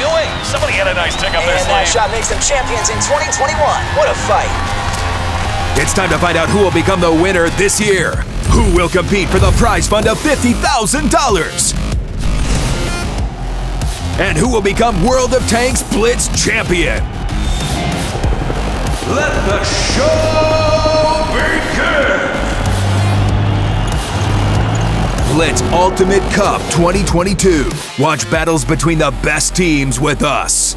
what doing. Somebody had a nice tick up their And that shot makes them champions in 2021. What a fight. It's time to find out who will become the winner this year. Who will compete for the prize fund of $50,000? And who will become World of Tanks Blitz champion? Let the show Blitz Ultimate Cup 2022. Watch battles between the best teams with us.